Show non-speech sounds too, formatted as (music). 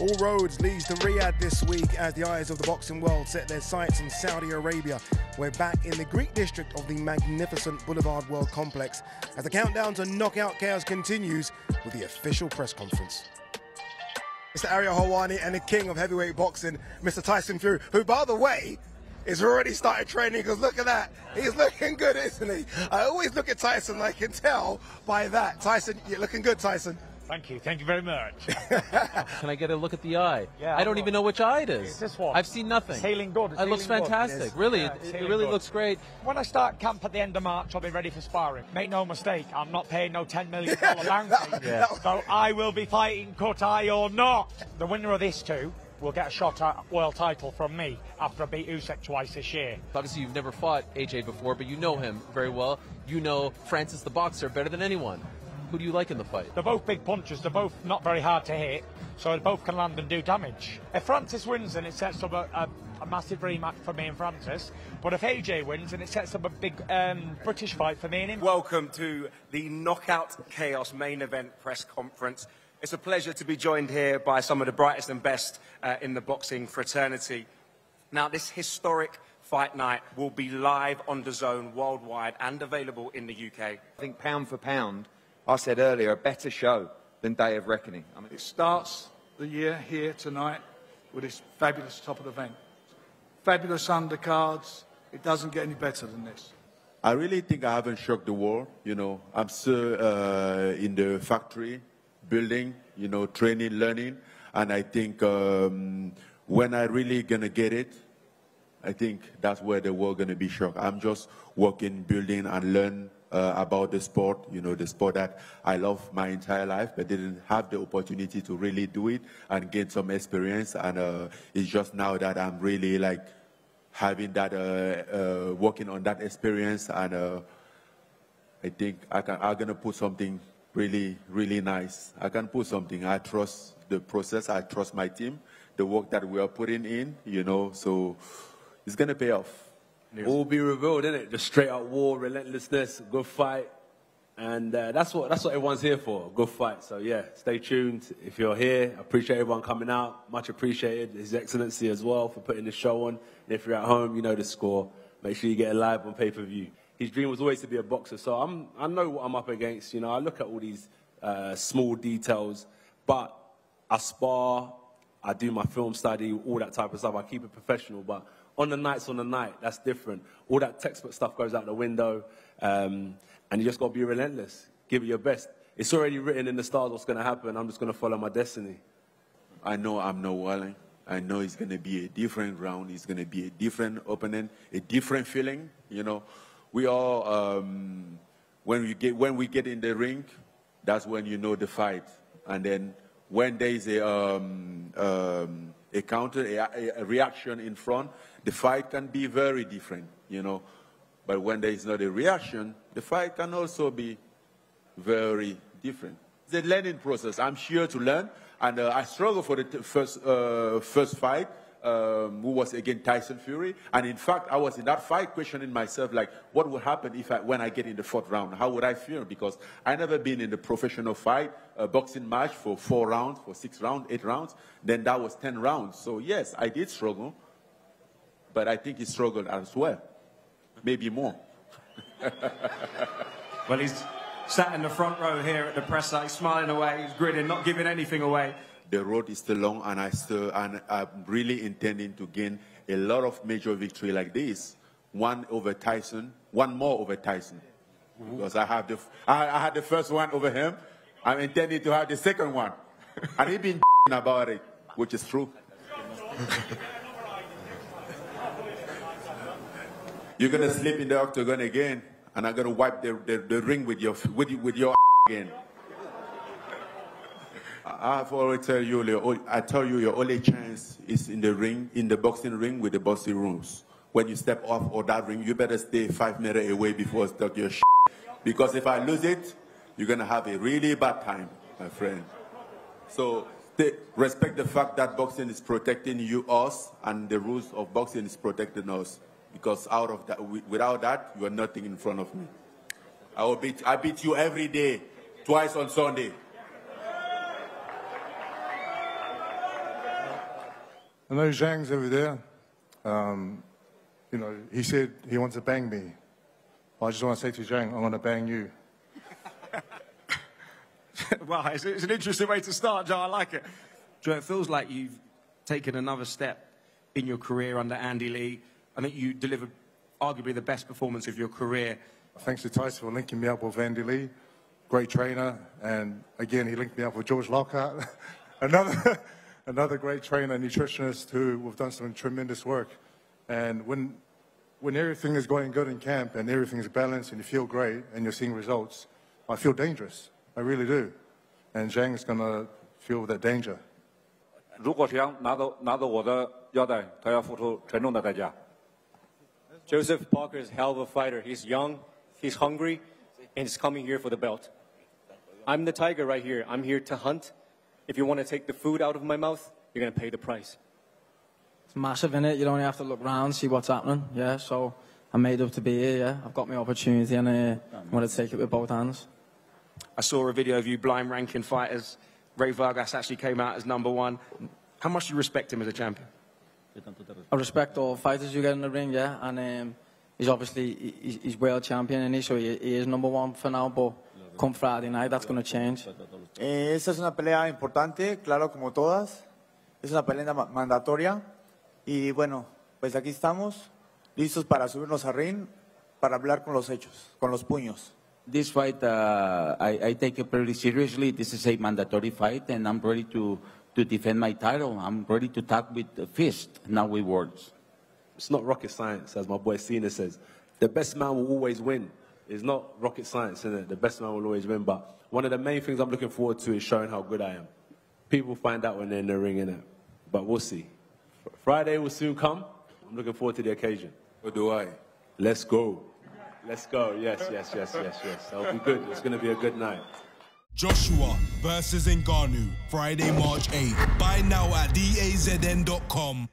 All roads leads to Riyadh this week as the eyes of the boxing world set their sights on Saudi Arabia. We're back in the Greek district of the magnificent Boulevard World Complex as the countdown to knockout chaos continues with the official press conference. Mr. Ariel Helwani and the king of heavyweight boxing, Mr. Tyson Fury, who, by the way, is already started training because look at that. He's looking good, isn't he? I always look at Tyson, I can tell by that. Tyson, you're looking good, Tyson. Thank you. Thank you very much. (laughs) Can I get a look at the eye? Yeah, I don't well, even know which eye it is. it's this one. I've seen nothing. It's healing good. It's it looks fantastic. It is. Really, Yeah, it, it really good. looks great. When I start camp at the end of March, I'll be ready for sparring. Make no mistake, I'm not paying no $10 million (laughs) bounty. Yeah. So I will be fighting cut eye or not. The winner of this two will get a shot at world title from me after I beat Usyk twice this year. Obviously, you've never fought AJ before, but you know him very well. You know Francis the boxer better than anyone. Who do you like in the fight? They're both big punchers. They're both not very hard to hit, so they both can land and do damage. If Francis wins, then it sets up a, a, a massive rematch for me and Francis. But if AJ wins, then it sets up a big um, British fight for me and him. Welcome to the Knockout Chaos main event press conference. It's a pleasure to be joined here by some of the brightest and best uh, in the boxing fraternity. Now, this historic fight night will be live on DAZN worldwide and available in the UK. I think pound for pound, I said earlier, a better show than Day of Reckoning. I mean, It starts the year here tonight with this fabulous top of the event. Fabulous undercards. It doesn't get any better than this. I really think I haven't shocked the world. You know, I'm still uh, in the factory, building, you know, training, learning, and I think um, when I really gonna get it, I think that's where the world gonna be shocked. I'm just working, building, and learn uh, about the sport. You know, the sport that I love my entire life, but didn't have the opportunity to really do it and gain some experience. And uh, it's just now that I'm really like having that, uh, uh, working on that experience, and uh, I think I can, I'm gonna put something really, really nice. I can put something. I trust the process. I trust my team, the work that we are putting in. You know, so it's gonna pay off. All be revealed, isn't it? Just straight up war, relentlessness, good fight, and uh, that's what that's what everyone's here for. Good fight. So yeah, stay tuned. If you're here, appreciate everyone coming out. Much appreciated, His Excellency as well for putting the show on. And if you're at home, you know the score. Make sure you get it live on pay per view. His dream was always to be a boxer, so I'm I know what I'm up against. You know, I look at all these uh, small details, but I spar, I do my film study, all that type of stuff. I keep it professional, but on the nights on the night, that's different. All that textbook stuff goes out the window, um, and you just got to be relentless. Give it your best. It's already written in the stars what's going to happen. I'm just going to follow my destiny. I know I'm not willing. I know it's going to be a different round. It's going to be a different opponent, a different feeling. You know, we all um, when we get when we get in the ring, that's when you know the fight. And then when there is a um, um, a counter, a, a reaction in front, the fight can be very different. You know, but when there is not a reaction, the fight can also be very different. A learning process. I'm here to learn, and uh, I struggled for the first uh, first fight, um, who was against Tyson Fury, and in fact, I was in that fight questioning myself, like, what would happen if I, when I get in the fourth round? How would I feel? Because I never been in the professional fight, a boxing match for four rounds, for six rounds, eight rounds. Then that was ten rounds. So yes, I did struggle, but I think he struggled as well, maybe more. (laughs) Well, he's sat in the front row here at the press site, smiling away, he's grinning, not giving anything away. The road is still long, and I still and I'm really intending to gain a lot of major victory like this. One over Tyson, one more over Tyson, because I have the I, I had the first one over him. I'm intending to have the second one, (laughs) and he been (laughs) about it, which is true. (laughs) You're gonna sleep in the octagon again, and I'm gonna wipe the, the, the ring with your with, with your again. I've always tell you, I tell you, your only chance is in the ring, in the boxing ring with the boxing rules. When you step off or that ring, you better stay five meters away before I start your shit. Because if I lose it, you're gonna have a really bad time, my friend. So stay, respect the fact that boxing is protecting you, us, and the rules of boxing is protecting us. Because out of that, without that, you are nothing in front of me. I will beat, I beat you every day, twice on Sunday. I know Zhang's over there. Um, you know, he said he wants to bang me. I just want to say to Zhang, I'm going to bang you. (laughs) well, it's, it's, an interesting way to start, Joe. I like it. Joe, it feels like you've taken another step in your career under Andy Lee. I think you delivered arguably the best performance of your career. Thanks to Tyson for linking me up with Andy Lee. Great trainer. And again, he linked me up with George Lockhart. (laughs) another, another great trainer, nutritionist who have done some tremendous work. And when, when everything is going good in camp and everything is balanced and you feel great and you're seeing results, I feel dangerous. I really do. And Zhang is going to feel that danger. 如果想拿到拿到我的腰带，他要付出沉重的代价。Joseph Parker is a hell of a fighter. He's young, he's hungry, and he's coming here for the belt. I'm the tiger right here. I'm here to hunt. if you want to take the food out of my mouth, you're going to pay the price. It's massive, in it. You only have to look around, see what's happening. Yeah, so I'm made up to be here. Yeah, I've got my opportunity, and uh, I want to take it with both hands. I saw a video of you blind ranking fighters. Rey Vargas actually came out as number one. How much do you respect him as a champion? I respect all fighters you get in the ring, yeah, and um, he's obviously he's, he's world champion, and he so he, he, is number one for now. But come Friday night, that's going to change. Eh, esta es una pelea importante, claro, como todas. Es una pelea mandatoria y bueno, pues aquí estamos listos para subirnos al ring, para hablar con los hechos, con los puños. This fight, uh, I, I take it pretty seriously. This is a mandatory fight, and I'm ready to to defend my title. I'm ready to talk with the fist, not with words. It's not rocket science, as my boy Cena says. The best man will always win. It's not rocket science, is it? The best man will always win. But one of the main things I'm looking forward to is showing how good I am. People find out when they're in the ring, innit? But we'll see. Friday will soon come. I'm looking forward to the occasion. What do I? Let's go. Let's go. Yes, yes, yes, yes, yes. That'll be good. It's going to be a good night. Joshua versus Ngannou, Friday, March 8th. Buy now at dazn.com.